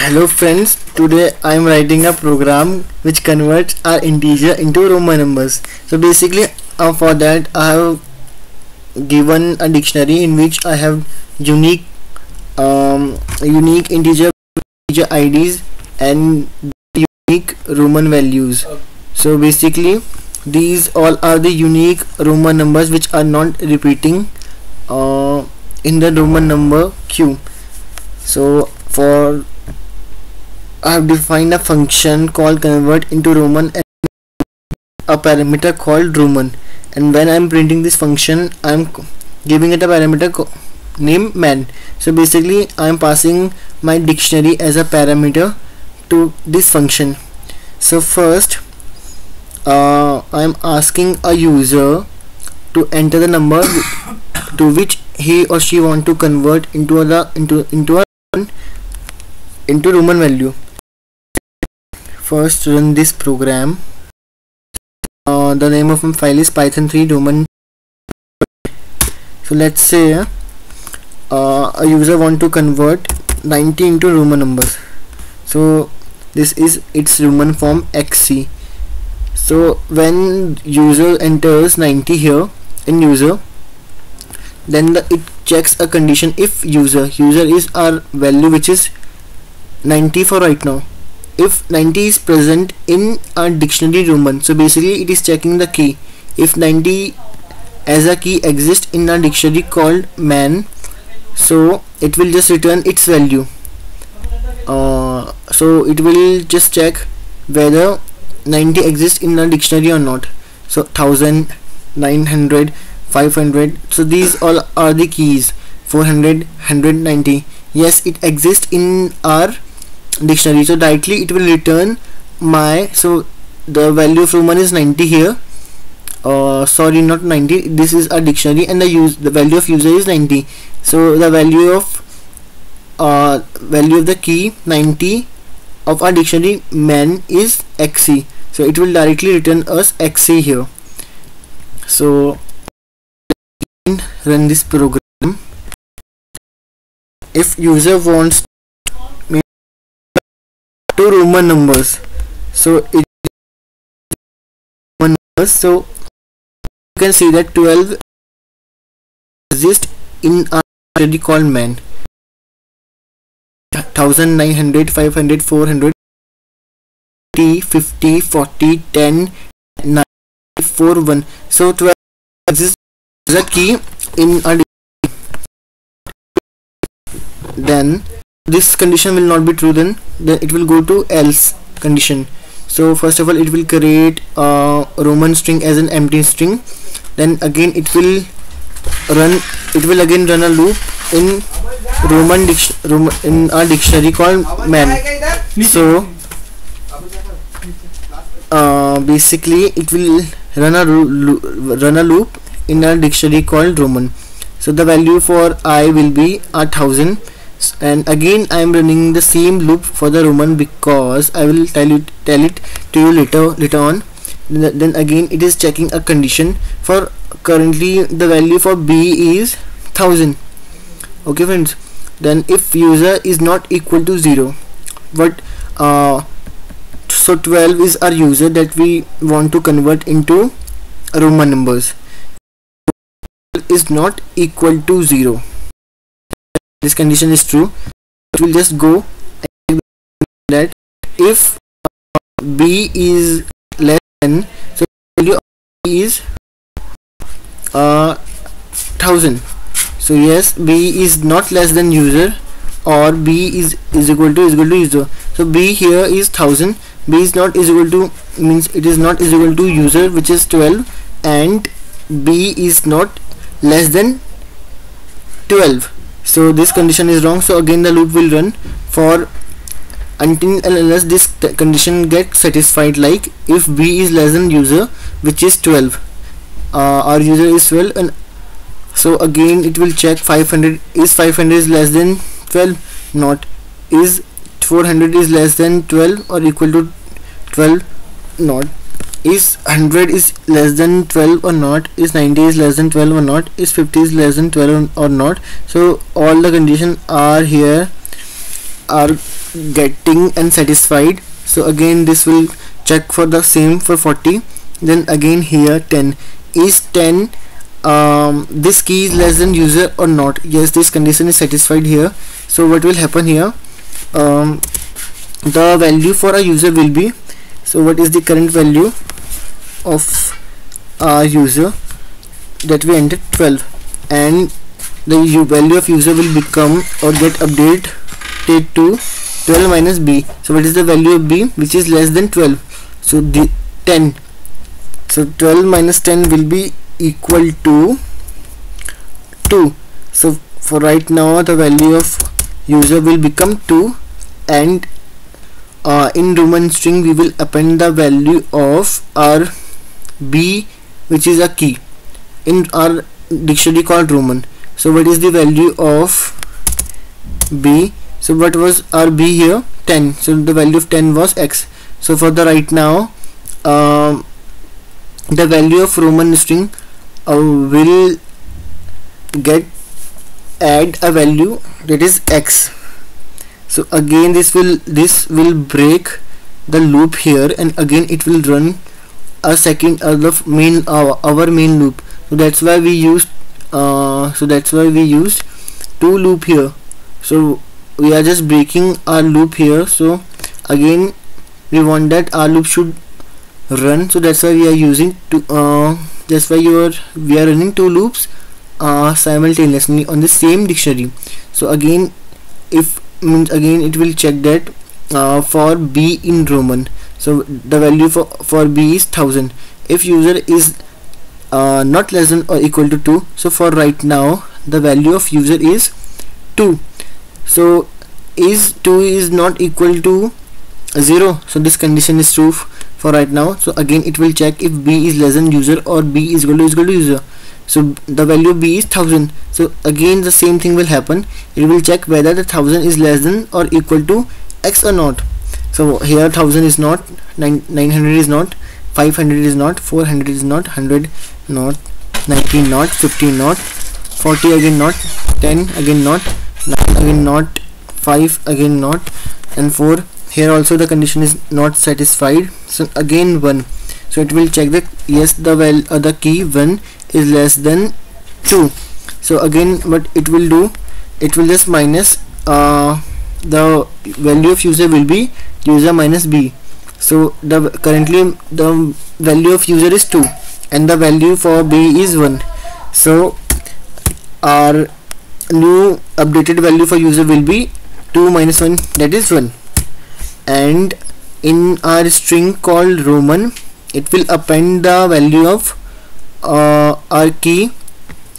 Hello friends, today I am writing a program which converts our integer into Roman numbers. So basically uh, for that I have given a dictionary in which I have unique um, unique integer, integer IDs and unique Roman values. So basically these all are the unique Roman numbers which are not repeating uh, in the Roman number Q. So for I have defined a function called convert into Roman and a parameter called Roman. And when I am printing this function I am giving it a parameter name man. So basically I am passing my dictionary as a parameter to this function. So first uh, I am asking a user to enter the number to which he or she want to convert into a into into a into Roman value first run this program. Uh, the name of my file is python 3 roman so let's say uh, a user want to convert 90 into roman numbers. So this is its roman form xc so when user enters 90 here in user then the, it checks a condition if user user is our value which is 90 for right now if 90 is present in a dictionary Roman so basically it is checking the key. If 90 as a key exists in a dictionary called man so it will just return its value. Uh, so it will just check whether 90 exists in a dictionary or not. So 1000 900 500 so these all are the keys. 400 190 yes it exists in our dictionary. So directly it will return my so the value of roman is 90 here. Uh, sorry not 90 this is a dictionary and the use the value of user is 90 so the value of uh, value of the key 90 of our dictionary man is xc so it will directly return us xc here. So run this program. If user wants two Roman numbers. So it Roman numbers so you can see that 12 exists in a study called man. 1900 500 400 50 50 40 10 9 4 1 so 12 exists a key in a then this condition will not be true then then it will go to else condition. So first of all it will create a roman string as an empty string. Then again it will run it will again run a loop in roman in a dictionary called man. So uh, basically it will run a run a loop in a dictionary called roman. So the value for i will be a thousand and again I am running the same loop for the Roman because I will tell you tell it to you later later on. Then again it is checking a condition for currently the value for B is 1000 okay friends? Then if user is not equal to 0 but uh, so 12 is our user that we want to convert into Roman numbers. Is not equal to 0 this condition is true it will just go that if b is less than so value b is uh, thousand. So yes b is not less than user or b is is equal to is equal to user. So b here is thousand. B is not is equal to means it is not is equal to user which is 12 and b is not less than 12 so this condition is wrong. So again the loop will run for until unless this condition gets satisfied. Like if b is less than user which is 12 uh, our user is 12 and so again it will check 500 is 500 is less than 12 not. Is 400 is less than 12 or equal to 12 not is 100 is less than 12 or not is 90 is less than 12 or not is 50 is less than 12 or not. So all the conditions are here are getting unsatisfied so again this will check for the same for 40 then again here 10 is 10 um, this key is less than user or not? Yes this condition is satisfied here. So what will happen here? Um, the value for a user will be so what is the current value of a user that we entered 12 and the value of user will become or get updated to 12 minus b. So what is the value of b? Which is less than 12 so the 10 so 12 minus 10 will be equal to 2 so for right now the value of user will become 2 and uh, in Roman string we will append the value of our b which is a key in our dictionary called Roman. So what is the value of b? So what was our b here? 10 so the value of 10 was x. So for the right now um, the value of Roman string uh, will get add a value that is x so again this will this will break the loop here and again it will run a second uh, the main uh, our main loop. So that's why we used uh, so that's why we used two loop here. So we are just breaking our loop here. So again we want that our loop should run. So that's why we are using two uh, that's why you are we are running two loops uh, simultaneously on the same dictionary. So again if means again it will check that uh, for b in roman. So the value for for b is 1000 if user is uh, not less than or equal to 2 so for right now the value of user is 2 so is 2 is not equal to 0 so this condition is true for right now. So again it will check if b is less than user or b is equal to, is equal to user so the value b is 1000 so again the same thing will happen. It will check whether the 1000 is less than or equal to x or not. So here 1000 is not 900 is not 500 is not 400 is not 100 not 19 not 15 not 40 again not 10 again not 9 again not 5 again not and 4 here also the condition is not satisfied. So again 1 so it will check that yes the well uh, the key 1 is less than 2 so again what it will do it will just minus uh, the value of user will be user minus b. So the currently the value of user is 2 and the value for b is 1 so our new updated value for user will be 2 minus 1 that is 1 and in our string called roman it will append the value of uh, our key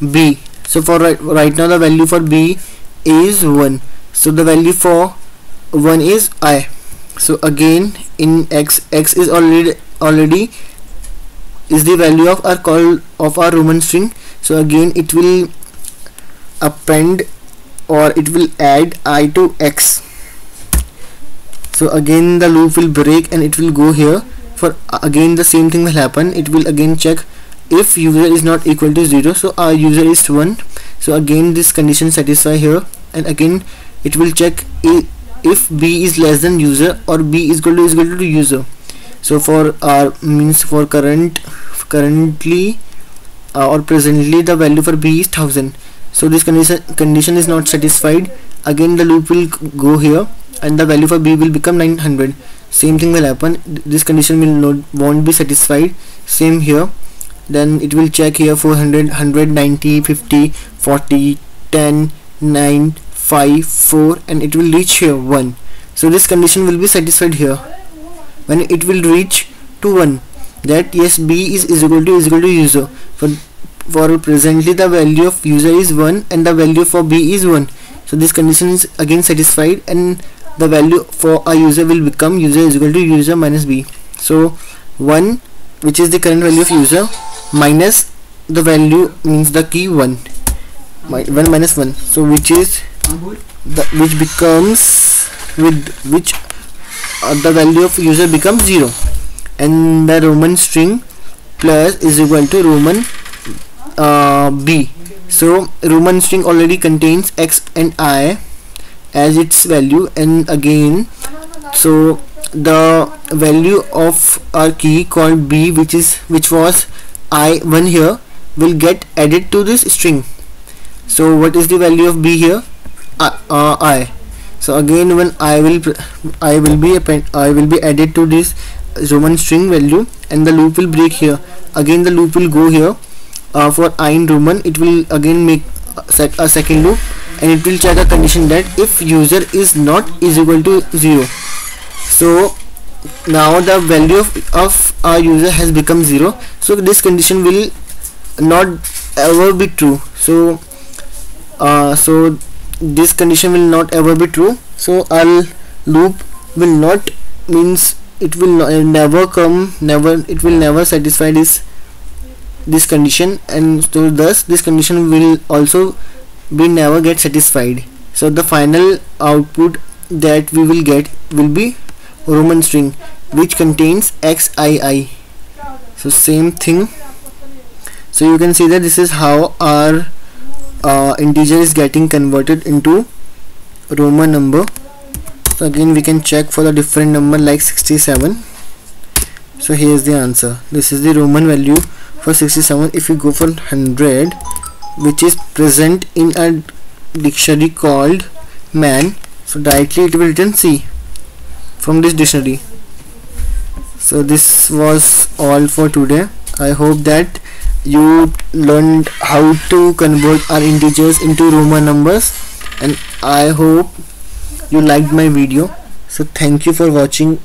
b. So for right, right now the value for b is 1 so the value for 1 is i. So again in x x is already already is the value of our call of our roman string. So again it will append or it will add i to x. So again the loop will break and it will go here. For again the same thing will happen. It will again check if user is not equal to 0 so our user is 1 so again this condition satisfy here. And again it will check if b is less than user or b is equal to is equal to user. So for our means for current currently uh, or presently the value for b is 1000 so this condition condition is not satisfied. Again the loop will go here and the value for b will become 900 same thing will happen. This condition will not won't be satisfied. Same here then it will check here 400 190 50 40 10 9 5 4 and it will reach here 1 so this condition will be satisfied here. When it will reach to 1 that yes b is, is equal to is equal to user. For for presently the value of user is 1 and the value for b is 1 so this condition is again satisfied and the value for a user will become user is equal to user minus b. So 1 which is the current value of user minus the value means the key 1 1 minus 1 so which is the which becomes with which uh, the value of user becomes 0 and the roman string plus is equal to roman uh, b. So roman string already contains x and i as its value. And again so the value of our key called b which is which was i1 here will get added to this string. So what is the value of b here? Uh, uh, i. So again when i will i will be append i will be added to this roman string value and the loop will break here. Again the loop will go here. Uh, for i in roman it will again make set a second loop and it will check a condition that if user is not is equal to 0 so now the value of, of our user has become 0 so this condition will not ever be true. So uh, so this condition will not ever be true. So our loop will not means it will never come never it will never satisfy this this condition. And so thus this condition will also be never get satisfied. So the final output that we will get will be roman string which contains xii so same thing. So you can see that this is how our uh, integer is getting converted into roman number. So again we can check for the different number like 67 so here's the answer. This is the roman value for 67 if you go for 100 which is present in a dictionary called man so directly it will return C from this dictionary. So this was all for today. I hope that you learned how to convert our integers into Roman numbers and I hope you liked my video. So thank you for watching